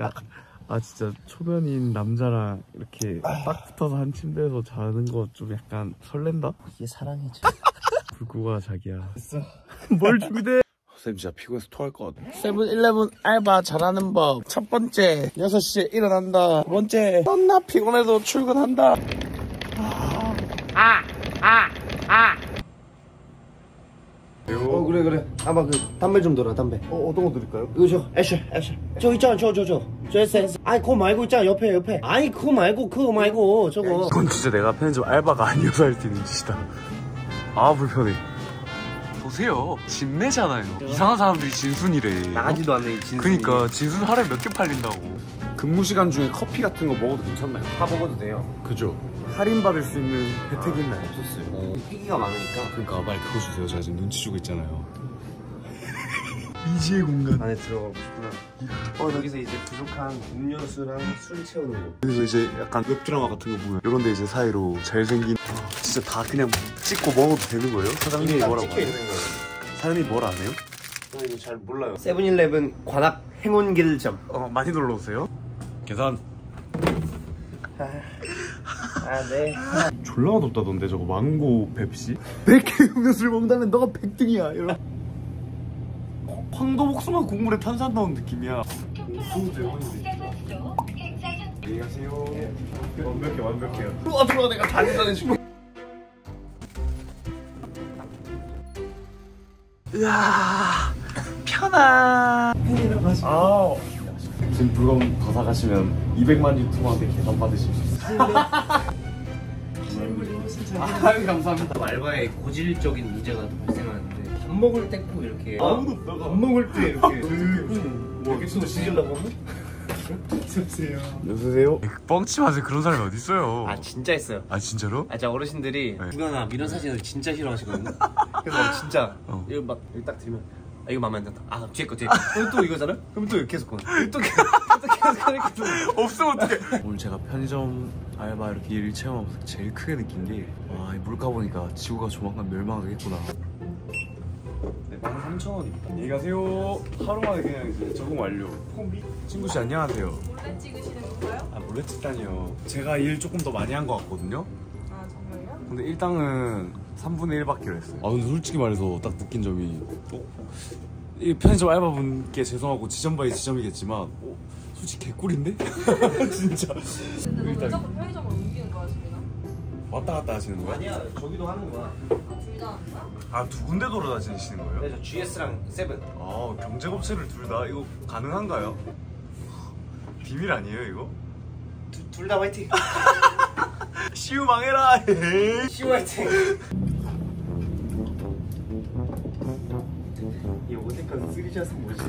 야, 아 진짜 초면인 남자랑 이렇게 딱 붙어서 한 침대에서 자는 거 좀 약간 설렌다? 이게 사랑이죠. 불구가 자기야. 됐어. 뭘 준비돼? 쌤 진짜 피곤해서 토할 것 같아. 세븐일레븐 알바 잘하는 법. 첫 번째, 6시에 일어난다. 두 번째, 존나 피곤해도 출근한다. 어 그래 그래 아마 그 담배 좀 들어 담배 어, 어떤 거 드릴까요? 이거 저 애쉬 애쉬 저 있잖아 저 저 저 저 에센스 아니 그거 말고 있잖아 옆에 옆에 아니 그거 말고 그거 말고 저거 그건 진짜 내가 편의점 알바가 아니어서 할 수 있는 짓이다. 아 불편해. 보세요. 진내잖아요. 이상한 사람들이 진순이래. 나가지도 않네 진순이 그니까 진순 하루에 몇 개 팔린다고. 근무 시간 중에 커피 같은 거 먹어도 괜찮나요? 다 먹어도 돼요 그죠. 할인 받을 수 있는 혜택이 있나요? 없었어요 피기가 많으니까 그러니까 빨리 그거 주세요. 제가 지금 눈치 주고 있잖아요. 미지의 공간. 안에 들어가고 싶구나 어 여기서 이제 부족한 음료수랑 술 채우는 거 그래서 이제 약간 웹드라마 같은 거 보면 이런 데 이제 사이로 잘생긴 아, 진짜 다 그냥 찍고 먹어도 되는 거예요? 사장님이 뭐라고 찍혀 있는 거예요 사장님이 뭐라 안 해요? 저 이거 잘 몰라요 세븐일레븐 관악 행운길점 어 많이 놀러 오세요. 계산. 아네. 졸라 맛없다던데 저거 망고 펩시? 100개 음료수를 먹는다면 너가 100등이야 이런 황도 복숭아 국물에 탄산 넣은 느낌이야. 안녕히 가세요. 완벽해 완벽해요. 들어와 들어와 내가 다니다는 친구 으아 편안 아 지금 불금 더 사가시면 200만 유튜버한테 계산 받으실 수 있어요 아유 감사합니다 알바에 고질적인 문제가 발생하는데 밥 먹을 때 꼭 이렇게 아무도 없다가 밥 먹을 때 이렇게 뭐 이렇게 또 지질라고 하면? 여보세요? 뻥치 마세요 그런 사람이 어딨어요 아 진짜 했어요 아 진짜로? 아 진짜 어르신들이 네. 누가나 이런 사진을 진짜 싫어하시거든요 그래서 막 진짜 어. 이거 막 여기 딱 들으면 아 이거 마음에 안 든다. 아 뒤에 거 뒤에 거. 그럼 또 이거잖아? 그럼 또 계속 거 또 계속 또 계속 하니까 또 없으면 어떡해. 오늘 제가 편의점 알바 이렇게 일 체험하면서 제일 크게 느낀 게 와 이 물가 보니까 지구가 조만간 멸망하겠구나. 네, 13,000원입니다. 안녕히 가세요. 하루 만에 그냥 이제 적응 완료. 콤비? 친구씨 안녕하세요. 몰래 찍으시는 건가요? 아 몰래 찍다니요. 제가 일 조금 더 많이 한 것 같거든요. 아 정말요? 근데 일당은 3분의 1 받기로 했어요. 아 근데 솔직히 말해서 딱 느낀 점이 어? 이 편의점 알바분께 죄송하고 지점 by 지점이겠지만 어? 솔직히 개꿀인데? 진짜 근데 너 일단- 편의점을 옮기는 거야 지민아? 왔다 갔다 하시는 거야? 아니야 저기도 하는 거야 둘다 하는 거야? 아두 군데 돌아다니시는 거예요? 그래서 GS랑 세븐 아 경쟁업체를 둘 다 이거 가능한가요? 비밀 아니에요 이거? 둘 다 화이팅 시우 망해라. 시우 화이팅 three shot은 뭐지?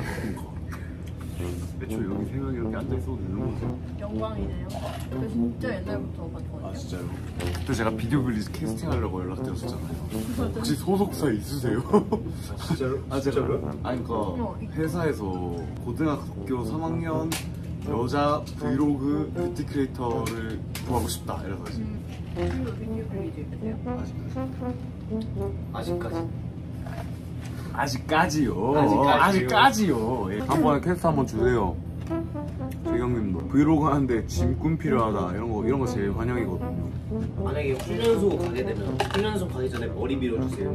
애초에 여기 세 명이 이렇게 앉아있어도 되는 거죠? 영광이네요. 저 진짜 옛날부터 봤거든요. 아 진짜요? 그때 제가 비디오 빌리지 캐스팅 하려고 연락드렸었잖아요 혹시 소속사 있으세요? 진짜로? 아 제가 아니 그니까 어, 회사에서 고등학교 3학년 여자 브이로그 뷰티 크리에이터를 구하고 싶다 이래서 지금 친구 비디오 빌리지 있으세요? 아직까지 아직까지 요 아직까지요. 아직까지요 예. 한번 캐스트 한번 주세요 재경님도 브이로그 하는데 짐꾼 필요하다 이런 거 이런 거 제일 환영이거든요. 만약에 훈련소 가게 되면 훈련소 가기 전에 머리 밀어주세요.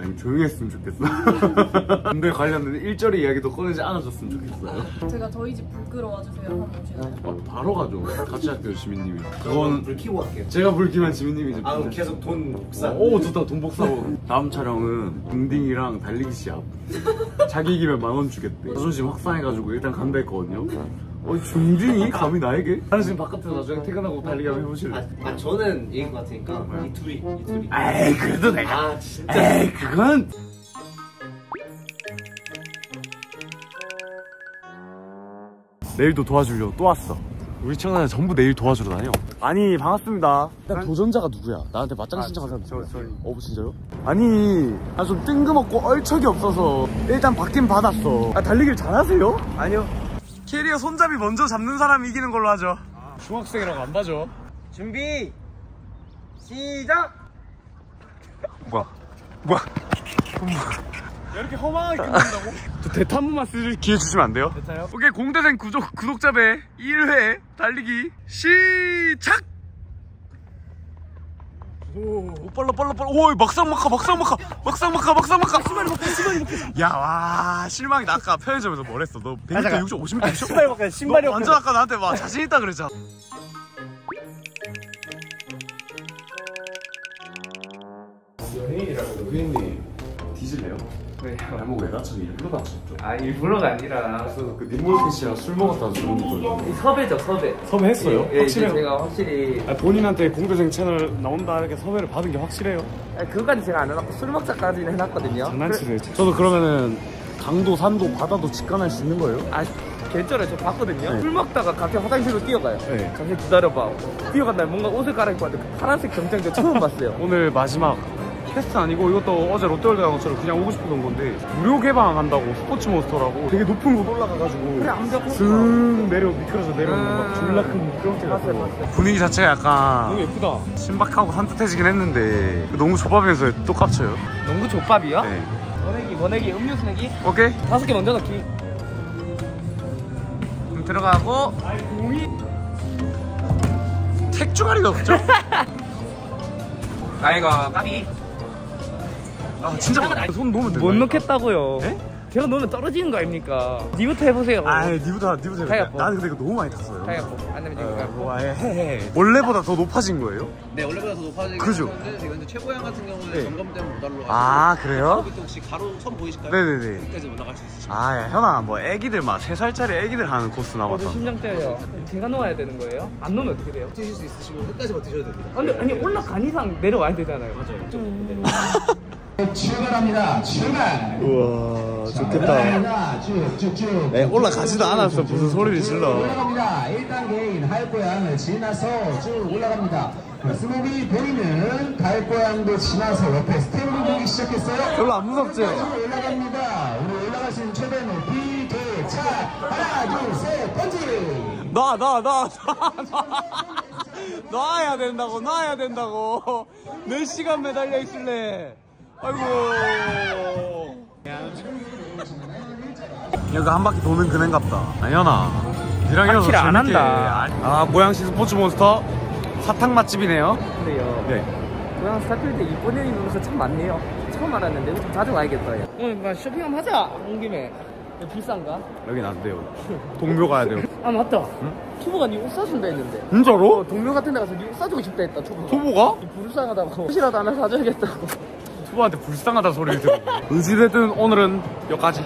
아니 조용히 했으면 좋겠어 근데 관련된 일절의 이야기도 꺼내지 않아줬으면 좋겠어요. 제가 저희 집불 끄러 와주세요. 하면 오시나요? 아, 바로 가죠. 같이 할게요 지민님이. 그건 불 켜고 갈게요. 제가 불키면 지민님이 이제 아 그럼 계속 돈 복사. 오 좋다. 돈 복사하고 다음 촬영은 웅딩이랑 달리기 시합. 자기 이기면 만 원 주겠대. 자존심 확산해가지고 일단 간다 했거든요 어 중딩이 감히 나에게? 나는 지금 바깥에서 나중에 퇴근하고 달리기 한번 해보실래? 아, 아 저는 이긴 것 같으니까 이 둘이 이 둘이 에이 그래도 내가 아 진짜 에이 그건 내일도 도와주려 또 왔어 우리 청년은 전부 내일 도와주러 다녀 아니 반갑습니다 일단 도전자가 누구야? 나한테 맞짱 신청한 사람 누구야? 저, 저. 어 진짜요? 아니 나좀 뜬금없고 얼척이 없어서 일단 받긴 받았어 아, 달리기를 잘하세요? 아니요 캐리어 손잡이 먼저 잡는 사람이 이기는 걸로 하죠 중학생이라고 안 봐줘 준비 시작 뭐야 뭐야 이렇게 허망하게 끝난다고? 저 대타 한 번만 쓸 기회 주시면 안 돼요? 대타요? 오케이 공대생 구독, 구독자 배 1회 달리기 시작! 오, 오 빨라 빨라 빨라. 오 막상 막하 막상 막하. 막상 막하 막상 막하. 신발이 먹고 신발이 먹고 야와 실망이다. 아까 편의점에서 뭘 했어? 너 100m 잠깐. 60 50m 쇼 신발이 먹고 신발이 너 완전 아까 나한테 막 자신 있다 그랬잖아 연예인이라고 후배님 뒤질래요? 네. 발목 왜 다쳐? 일부러 다쳤죠? 아 일부러가 아니라 그래서 그 님몰 씨랑 술 먹었다고 그런 거죠 섭외죠 섭외 섭외했어요? 예, 이제 확실해요? 제가 확실히 아니, 본인한테 공대생 채널 나온다 이렇게 섭외를 받은 게 확실해요? 아니, 그거까지 제가 안 해놨고 술 먹자까지는 해놨거든요 장난치네 저도 그러면은 강도 산도 바다도 직관할 수 있는 거예요? 아 괜찮아요 저 봤거든요 네. 술 먹다가 갑자기 화장실로 뛰어가요 네. 잠시 기다려봐 뛰어간 날 뭔가 옷을 갈아입고 왔는데 그 파란색 경장저 처음 봤어요 오늘 마지막 테스트 아니고 이것도 어제 롯데월드 간 것처럼 그냥 오고 싶었던 건데 무료 개방한다고 스포츠 몬스터라고 되게 높은 곳 올라가가지고 그래 암벽 슥 내려 미끄러져 내려오는 음. 막 졸라 큰 미끄럼틀 같은 거. 분위기 자체가 약간 너무 예쁘다. 신박하고 산뜻해지긴 했는데 너무 또 깝쳐요? 농구 족밥이요? 네. 원액이 원액이 음료수 내기 오케이. 다섯 개 먼저 넣기. 그럼 들어가고. 택주가리가 없죠? 아이가 까비 아 진짜 손 놓으면 된다 못 넣겠다고요 에? 제가 넣으면 떨어지는 거 아닙니까 니부터 해보세요 아 니부터 니부터 해볼게. 가위바위보. 나는 근데 이거 너무 많이 탔어요 가위바위보 안 되면 지금 어, 가위바위보 뭐 아예 해 해 원래보다 더 높아진 거예요? 네 원래보다 더 높아지긴 그죠? 하는데 제가 이제 최고양 같은 경우는 네. 점검 때문에 못 올라가고 아 그래요? 거기 또 혹시 가로 선 보이실까요? 네네네 여기까지 올라갈 수 있으시죠? 아 야, 현아 뭐 애기들 막 3살짜리 애기들 하는 코스 어, 나왔다 저 심장 때려요 제가 넣어야 되는 거예요? 안 넣으면 어떻게 돼요? 버티실 수 있으시고 끝까지 버티셔도 됩니다 아, 근데 아니 올라간 이상 내려와야 되잖아요 맞아요 출발합니다. 출발. 우와 올라갑니다. 쭉쭉쭉. 네, 올라가지도 않았어 무슨 소리를 질러 올라갑니다. 1단계인 하이고양을 지나서 쭉 올라갑니다. 스모비 보이는 가을고양도 지나서 옆에 스텝을 보기 시작했어요. 별로 안 무섭지? 쭉 올라갑니다. 우리 올라갈 수 있는 최대 높이 개차 하나 둘셋 펀치. 놔놔놔 놔야 된다고 놔야 된다고 몇 시간 매달려 있을래 아이고. 여기 한 바퀴 도는 그네인갑다. 아연아. 니랑 이어서 확실히 안 재밌게 한다. 아 고양시 스포츠 몬스터. 사탕 맛집이네요. 근데요. 네 고양 스타필드 이쁜 년이 누면서 참 많네요. 처음 알았는데 좀 자주 가야겠다 얘. 오늘 뭐 쇼핑 한번 하자. 온 김에. 이거 비싼가? 여긴 안 돼요 동묘 가야 돼요. 아 맞다. 투보가 니옷 사준다 했는데. 진짜로? 어, 동묘 같은 데 가서 니옷 사주고 싶다 했다 투보가. 초보가? 불쌍하다고. 옷이라도 하나 사줘야겠다고 초보한테 불쌍하다 소리를 들어 의지되든 오늘은 여기까지